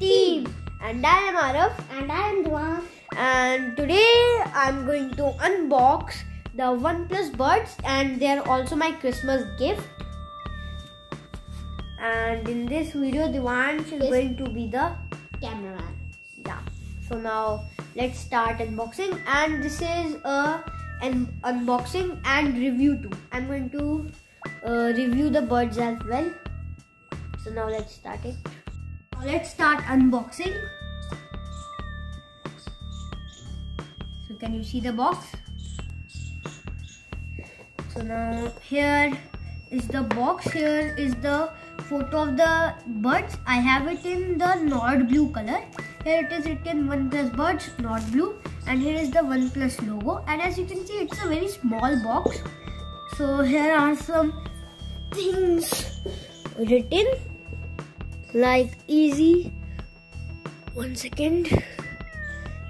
team. And I am Araf. And I am Dua. And today I'm going to unbox the OnePlus Buds, and they are also my Christmas gift. And in this video, Divansh is going to be the Cameraman. yeah. So now let's start unboxing, and this is a an unboxing and review too. I'm going to uh, review the buds as well. So now let's start it. Let's start unboxing. So can you see the box? So now here is the box. Here is the photo of the birds. I have it in the Nord blue color. Here it is written OnePlus Buds Nord blue, and here is the OnePlus logo. And as you can see, it's a very small box. So here are some things written like easy. One second.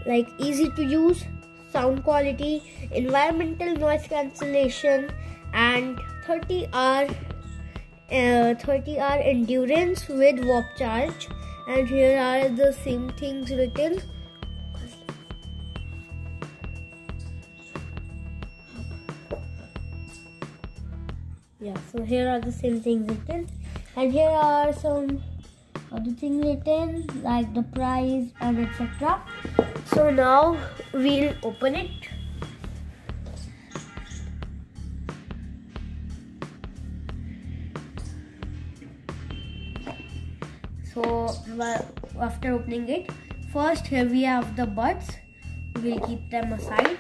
Like easy to use, sound quality, environmental noise cancellation, and 30 hour uh, 30 hour endurance with warp charge. And here are the same things written. Yeah, so here are the same things written, and here are some other things written like the price and etc. So now we'll open it. So after opening it, first here we have the buds. We'll keep them aside.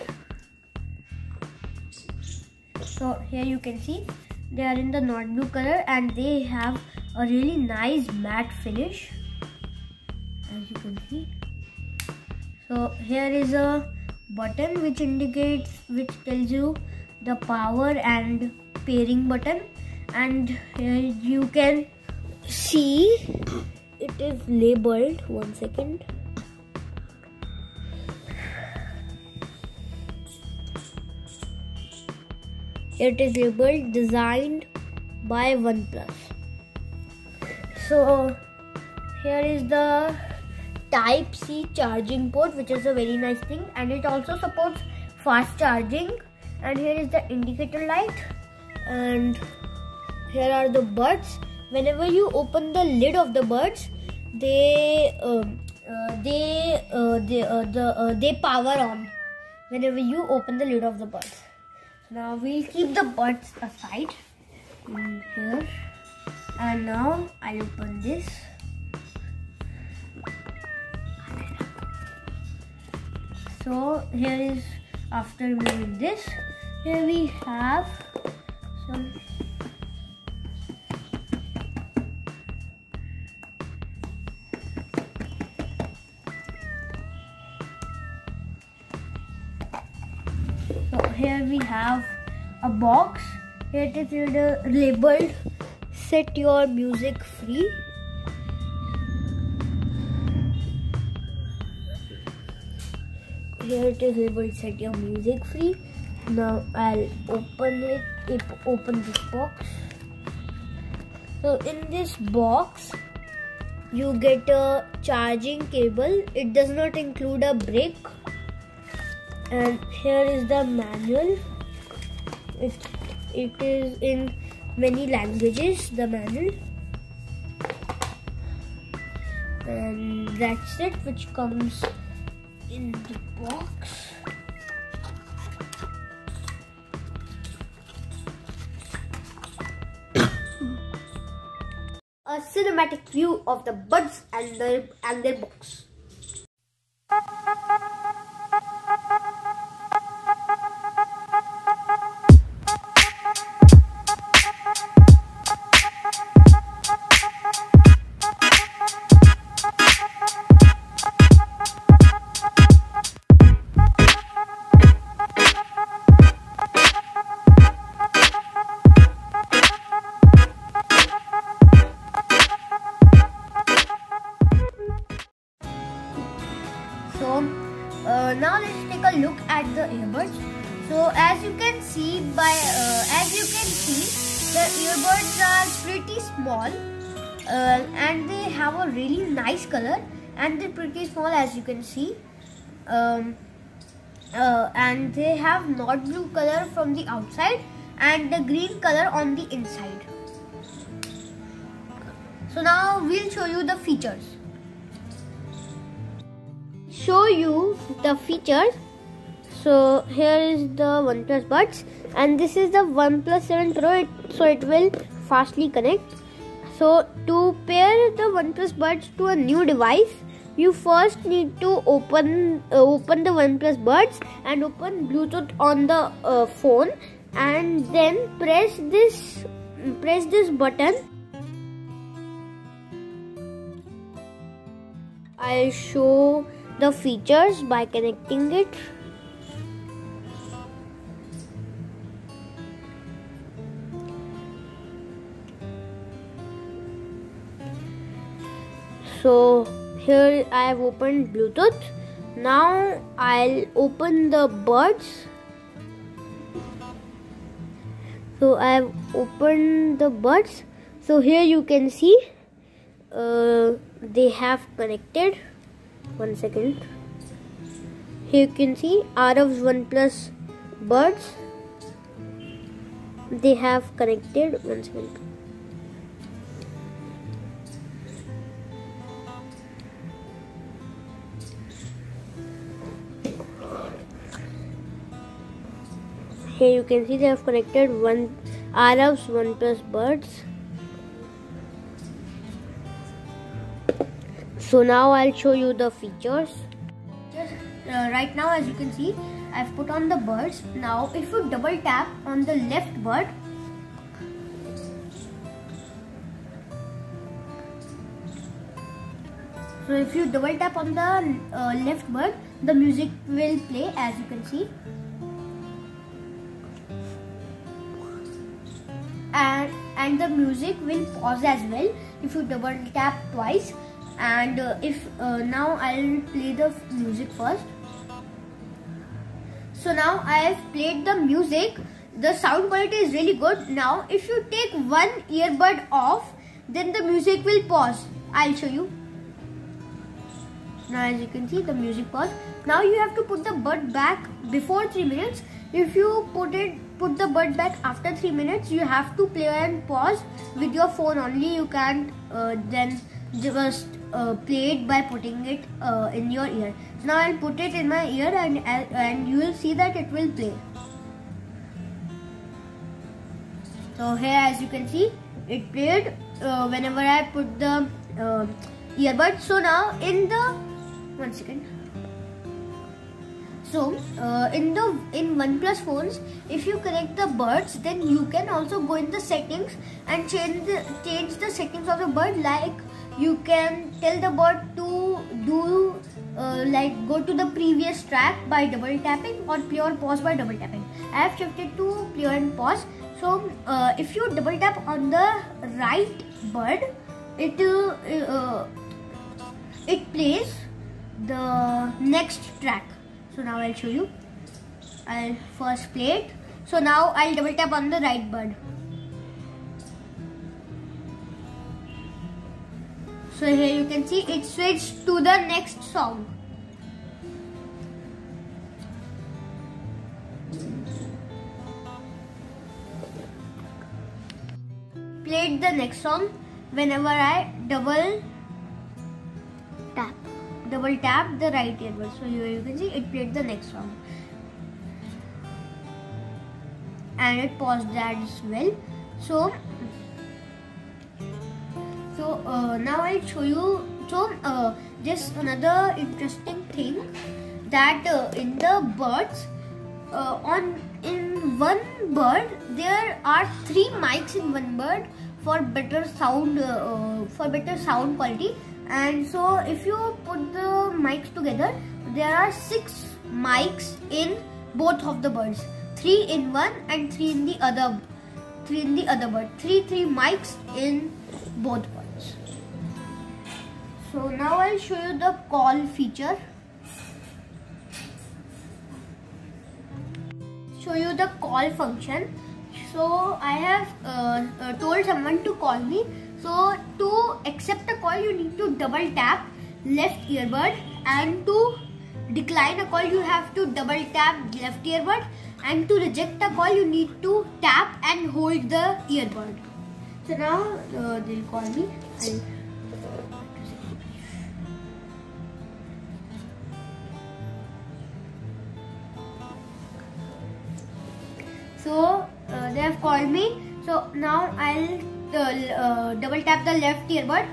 So here you can see they are in the Nord blue color and they have a really nice matte finish as you can see. So here is a button which indicates which tells you the power and pairing button and you can see it is labeled one second it is labeled designed by OnePlus. So here is the Type C charging port, which is a very nice thing, and it also supports fast charging. And here is the indicator light, and here are the buds. Whenever you open the lid of the buds, they um, uh, they uh, they uh, the uh, they power on whenever you open the lid of the buds. Now we'll keep the buds aside in here. Ah, and now I'll open this. So here is after removing this, here we have some So here we have a box. It is labeled set your music free. Here it is labeled set your music free. Now I'll open it, it open this box. So in this box you get a charging cable. It does not include a brick and here is the manual it, it is in many languages the manual and that's it which comes in the box. A cinematic view of the buds and their and their box the earbuds are pretty small uh, and they have a really nice color and they're pretty small as you can see. Um, uh, and they have Nord blue color from the outside and the green color on the inside. So now we'll show you the features. Show you the features so here is the OnePlus buds. And this is the OnePlus 7 Pro. It, so it will fastly connect. So to pair the OnePlus buds to a new device you first need to open uh, open the OnePlus buds and open Bluetooth on the uh, phone. And then press this press this button. I'll show the features by connecting it so here I have opened Bluetooth. Now I'll open the buds so I have opened the buds so here you can see uh, they have connected. One second. Here you can see Araf's OnePlus buds they have connected. One second here you can see they have connected one Araf's OnePlus buds so now I'll show you the features. Just uh, right now as you can see I've put on the buds now if you double tap on the left bud so if you double tap on the uh, left bud the music will play as you can see and and the music will pause as well if you double tap twice. And uh, if uh, now I'll play the music first. So now I have played the music. The sound quality is really good. Now if you take one earbud off then the music will pause. I'll show you. Now as you can see the music pause. Now you have to put the bud back before 3 minutes. If you put it put the bud back after 3 minutes you have to play and pause with your phone only. You can't uh, then just uh, play it by putting it uh, in your ear. Now I'll put it in my ear and and you will see that it will play. So here as you can see it played uh, whenever I put the uh, earbud so now in the one second so uh, in the in OnePlus phones, if you connect the buds, then you can also go in the settings and change the, change the settings of the bud. Like you can tell the bud to do uh, like go to the previous track by double tapping or play or pause by double tapping. I have shifted to play and pause. So uh, if you double tap on the right bud, it uh, it plays the next track so now I'll show you. I'll first play it. So now I'll double tap on the right bud so here you can see it switched to the next song. Played the next song whenever I double double tap the right earbud. So here you can see it played the next song. And it paused that as well. So so uh, now I'll show you so uh, just another interesting thing that uh, in the birds uh, on in one bird there are three mics in one bird for better sound uh, for better sound quality and so if you put the mics together there are six mics in both of the birds. Three in one and three in the other three in the other bird. Three three mics in both birds. So now i'll show you the call feature. Show you the call function. So i have uh, uh, told someone to call me so to accept a call, you need to double tap left earbud and to decline a call you have to double tap left earbud and to reject a call you need to tap and hold the earbud. So now uh, they'll call me. I'll so uh, they have called me so now I'll uh, uh, double tap the left earbud.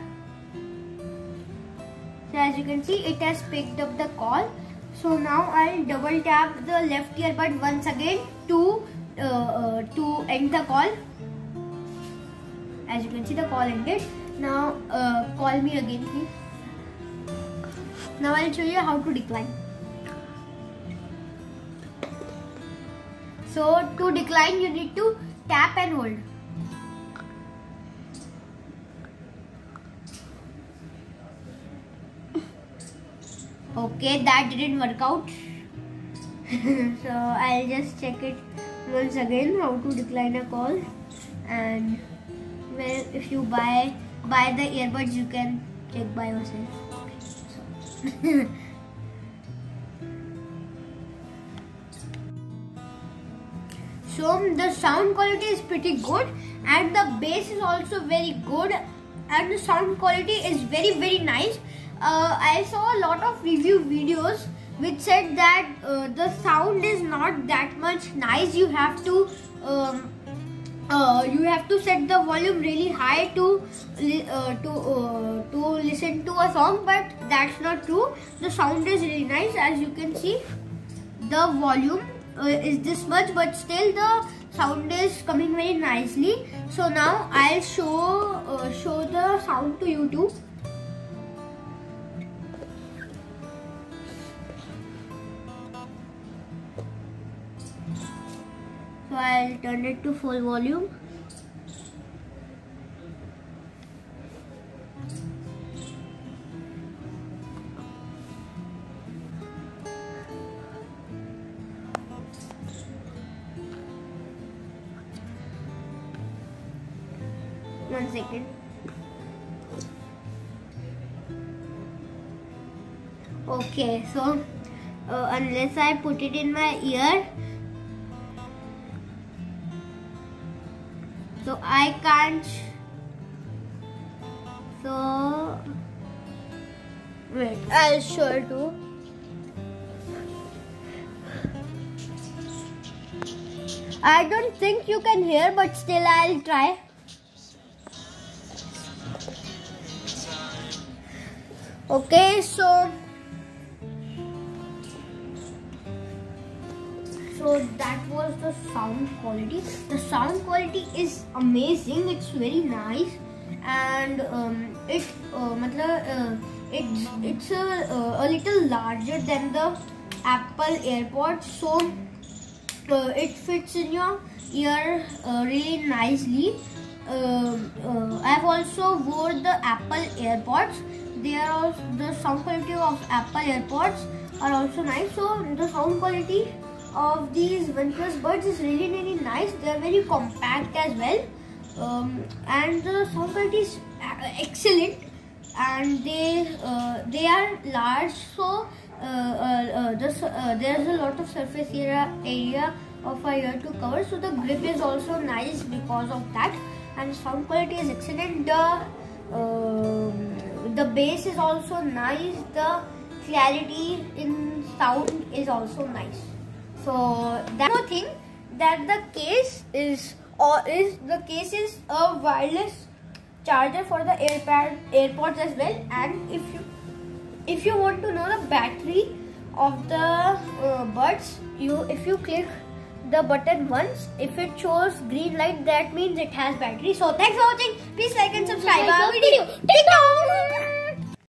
So as you can see it has picked up the call. So now I'll double tap the left earbud once again to uh, uh, to end the call. As you can see the call ended. Now uh, call me again please. Now I'll show you how to decline. So to decline you need to tap and hold. Okay, that didn't work out. so I'll just check it once again how to decline a call and well if you buy buy the earbuds you can check by yourself. So so the sound quality is pretty good and the bass is also very good and the sound quality is very very nice uh, i saw a lot of review videos which said that uh, the sound is not that much nice. You have to um, uh, you have to set the volume really high to uh, to uh, to listen to a song but that's not true. The sound is really nice as you can see. The volume uh, is this much but still the sound is coming very nicely. So now I'll show uh, show the sound to you too I'll turn it to full volume. One second. Okay so uh, unless I put it in my ear I can't. So wait I'll show to I don't think you can hear but still I'll try. Okay so so that was the sound quality. The sound quality is amazing. It's very nice. And um, it uh, uh, it's it's a, uh, a little larger than the apple airpods. So uh, it fits in your ear uh, really nicely. Um, uh, I've also wore the Apple AirPods. They are also the sound quality of Apple AirPods are also nice. So the sound quality of these OnePlus buds is really really nice. They are very compact as well, um, and the sound quality is excellent. And they uh, they are large, so uh, uh, this, uh, there's a lot of surface area area of a ear to cover. So the grip is also nice because of that, and sound quality is excellent. The um, the bass is also nice the clarity in sound is also nice so that one thing that the case is or is the case is a wireless charger for the airpad airpods as well. And if you if you want to know the battery of the uh, buds you if you click the button once if it shows green light that means it has battery. So thanks for watching. Please like and subscribe our video